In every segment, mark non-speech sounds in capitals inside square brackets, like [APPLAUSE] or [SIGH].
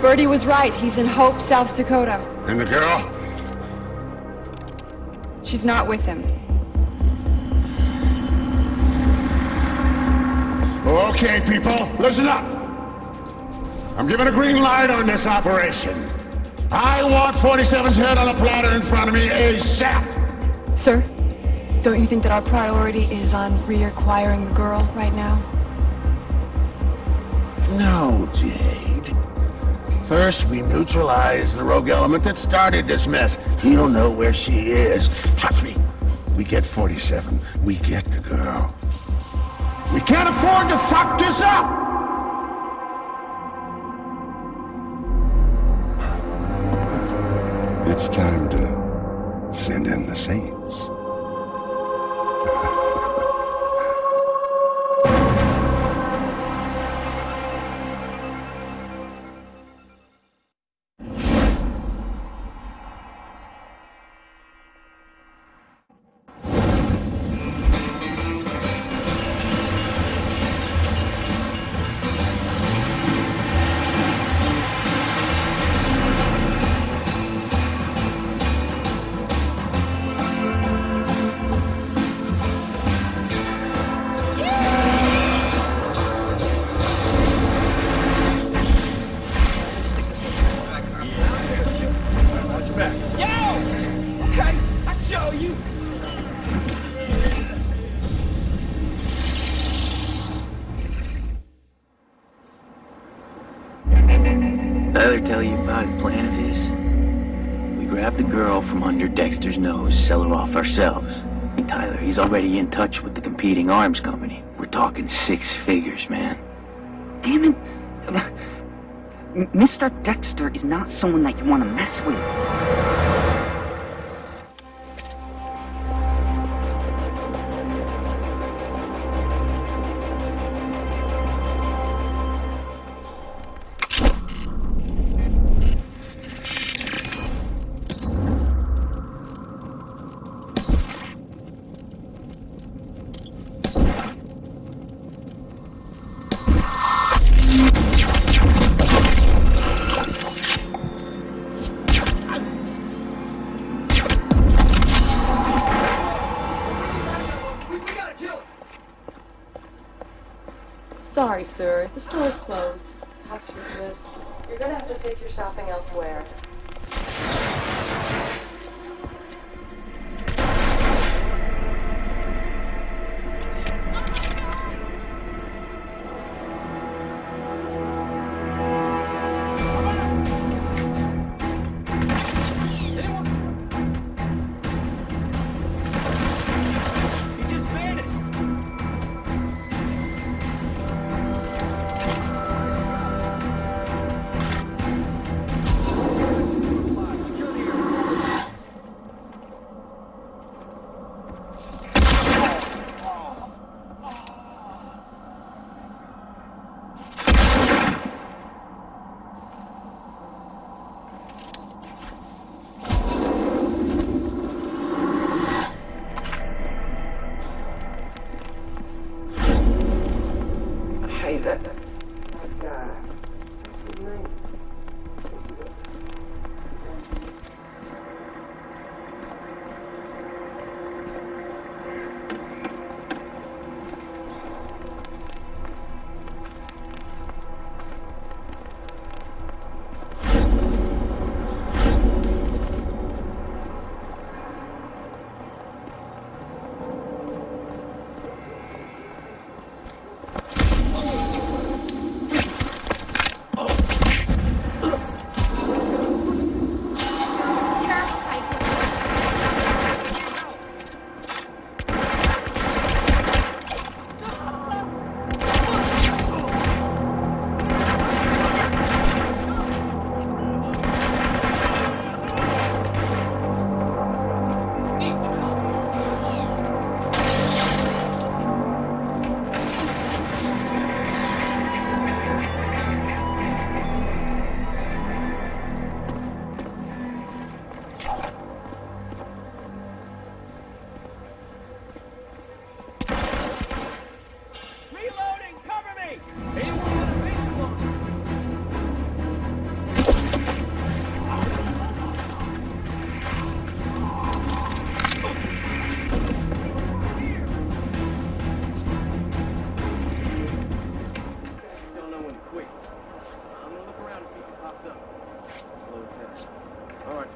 Birdie was right. He's in Hope, South Dakota. And the girl? She's not with him. Okay, people, listen up. I'm giving a green light on this operation. I want 47's head on a platter in front of me ASAP. Sir, don't you think that our priority is on reacquiring the girl right now? No, Jade. First, we neutralize the rogue element that started this mess. He'll know where she is. Trust me. We get 47. We get the girl. We can't afford to fuck this up! It's time to send in the saints. Tell you about his plan of his? We grab the girl from under Dexter's nose, sell her off ourselves. Hey, Tyler, he's already in touch with the competing arms company. We're talking six figures, man. Damn it. Mr. Dexter is not someone that you want to mess with. Sorry, sir. The store is closed. Me. You're gonna have to take your shopping elsewhere.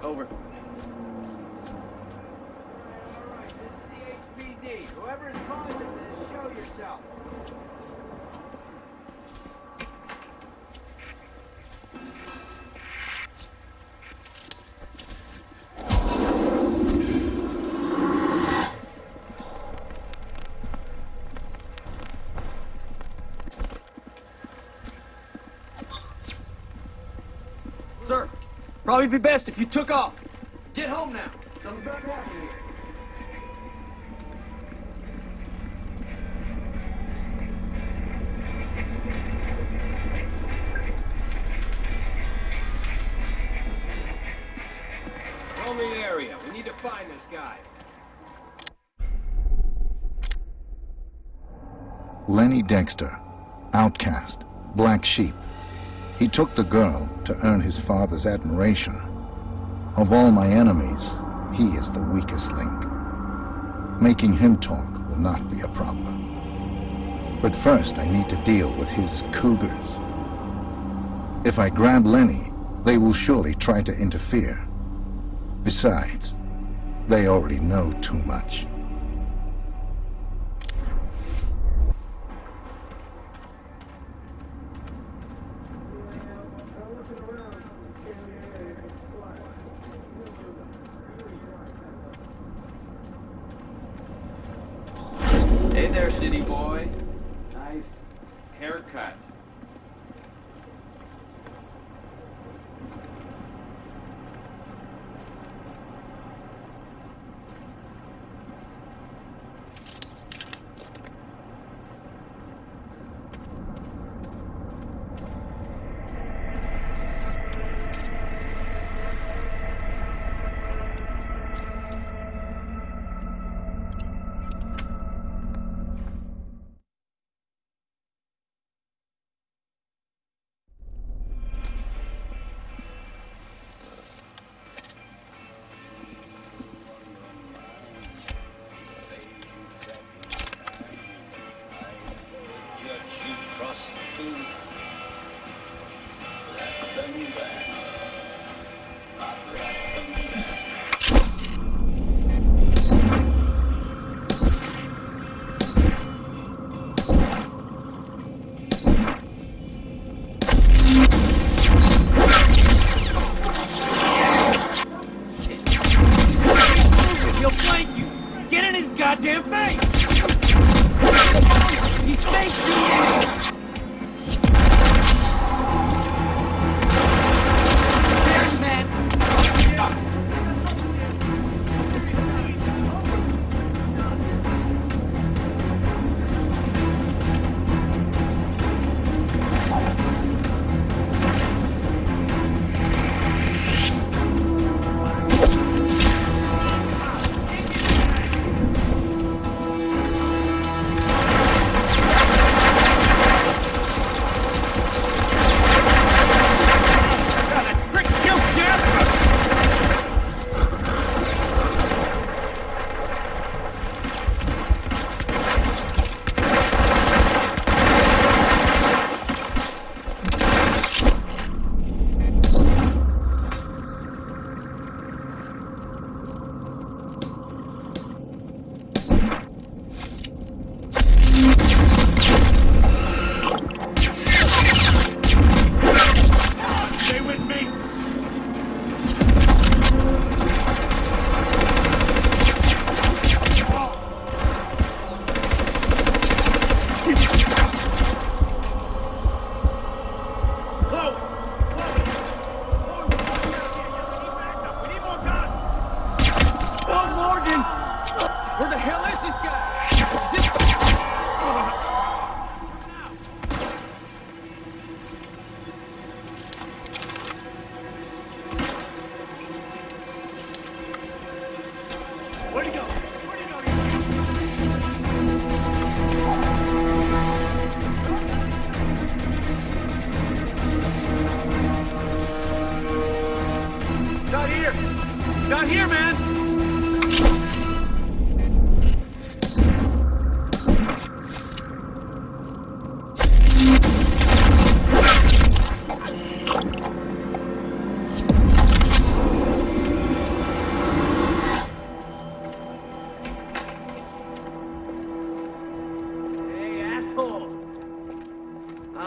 All right, over. This is the HPD. Whoever is causing this, show yourself. Sir, probably be best if you took off. Get home now. Happen here. Roll the area. We need to find this guy. Lenny Dexter, outcast, black sheep. He took the girl to earn his father's admiration. Of all my enemies, he is the weakest link. Making him talk will not be a problem. But first, I need to deal with his cougars. If I grab Lenny, they will surely try to interfere. Besides, they already know too much. Hey there, city boy. Goddamn face. He's facing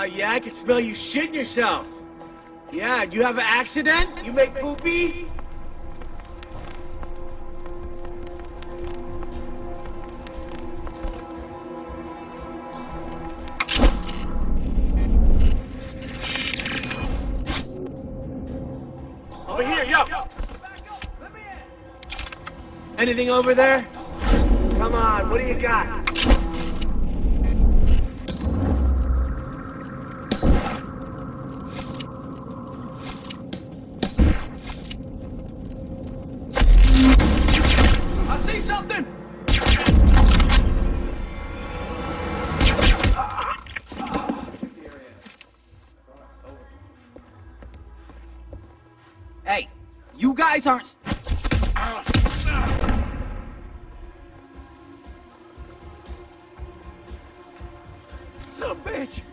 Uh, I can smell you shitting yourself. Yeah, you have an accident? You make poopy? Over here, yo! Anything over there? Come on, what do you got? Guys aren't. Son bitch!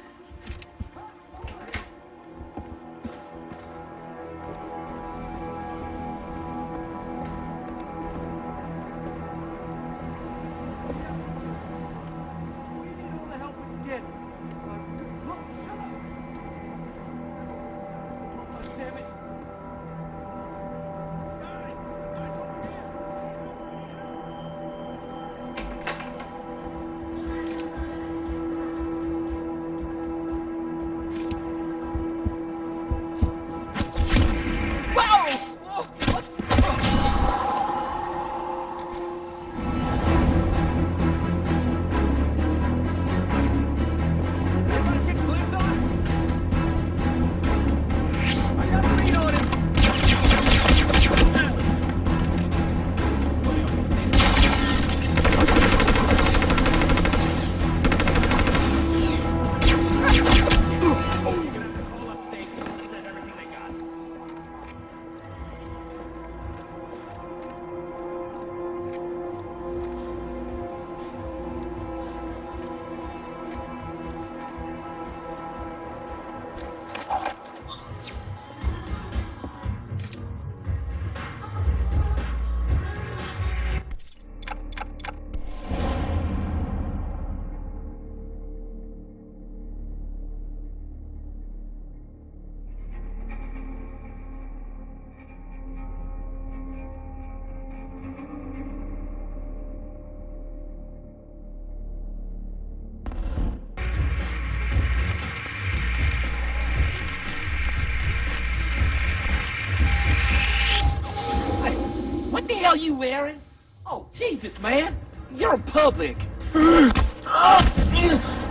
Jesus, man. You're in public. [GASPS] [GASPS] Ah!